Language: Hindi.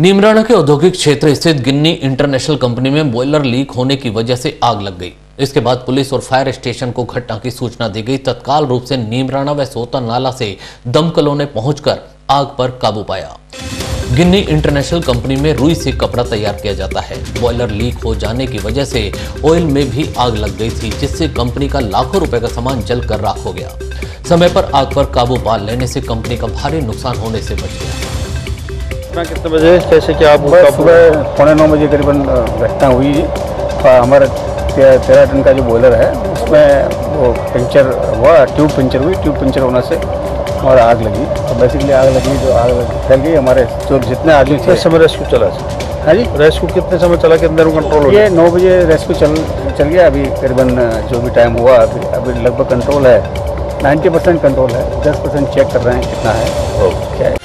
नीमराणा के औद्योगिक क्षेत्र स्थित गिन्नी इंटरनेशनल कंपनी में बॉयलर लीक होने की वजह से आग लग गई। इसके बाद पुलिस और फायर स्टेशन को घटना की सूचना दी गई। तत्काल रूप से नीमराणा व सोता नाला से दमकलों ने पहुंचकर आग पर काबू पाया। गिन्नी इंटरनेशनल कंपनी में रुई से कपड़ा तैयार किया जाता है। बॉयलर लीक हो जाने की वजह से ऑयल में भी आग लग गई थी, जिससे कंपनी का लाखों रुपए का सामान जलकर राख हो गया। समय पर आग पर काबू पा लेने से कंपनी का भारी नुकसान होने से बच गया। घटना कितने बजे कैसे क्या आप सुबह पौने नौ बजे करीबन घटना हुई हमारा तेरह टन का जो बॉयलर है उसमें वो पंचर हुआ ट्यूब पंचर हुई ट्यूब पंचर होने से और आग लगी। तो बेसिकली आग लगी जो आग लगी- फैल गई हमारे जो जितने आदमी थे समय रेस्क्यू चला सर? हाँ जी? रेस्क्यू कितने समय चला कितने में कंट्रोल हो ये गया? नौ बजे रेस्क्यू चल चल गया। अभी करीबन जो भी टाइम हुआ अभी अभी लगभग कंट्रोल है। 90 परसेंट कंट्रोल है 10 परसेंट चेक कर रहे हैं कितना है। क्या है